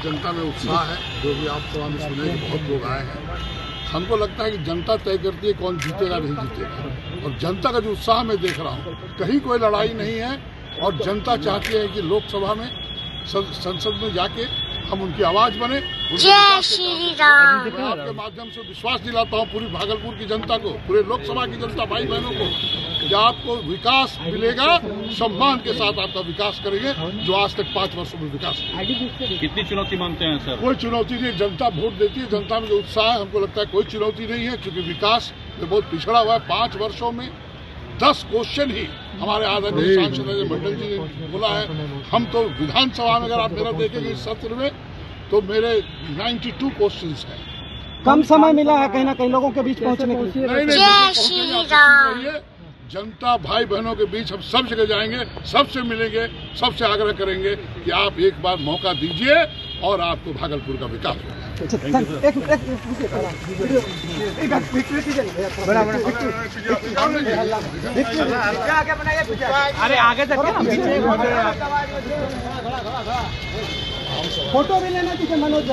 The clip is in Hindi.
जनता में उत्साह है जो भी आप सभा में सुने बहुत लोग आए हैं। हमको लगता है कि जनता तय करती है कौन जीतेगा नहीं जीतेगा। और जनता का जो उत्साह मैं देख रहा हूँ कहीं कोई लड़ाई नहीं है और जनता चाहती है कि लोकसभा में संसद में जाके हम उनकी आवाज़ बने जय श्री राम। आपके माध्यम से विश्वास दिलाता हूँ पूरी भागलपुर की जनता को पूरे लोकसभा की जनता भाई बहनों को। कि आपको विकास मिलेगा सम्मान के साथ आपका विकास करेंगे जो आज तक पाँच वर्षों में विकास कितनी चुनौती मानते हैं सर? कोई चुनौती नहीं जनता वोट देती है जनता में जो उत्साह है हमको लगता है कोई चुनौती नहीं है क्योंकि विकास में बहुत पिछड़ा हुआ है। पाँच वर्षों में दस क्वेश्चन ही हमारे आदरणीय सांसद अजय मंडल जी ने बोला है। हम तो विधानसभा में अगर आप मेरा देखेंगे इस सत्र में तो मेरे 92 क्वेश्चंस हैं। कम समय मिला है कहीं ना कहीं लोगों के बीच पहुँचने के लिए। नहीं नहीं जनता भाई बहनों के बीच हम सब जगह जाएँगे सबसे मिलेंगे सबसे आग्रह करेंगे कि आप एक बार मौका दीजिए और आपको भागलपुर का विकास अच्छा, अरे आगे तक फ़ोटो भी लेना चाहिए मनोज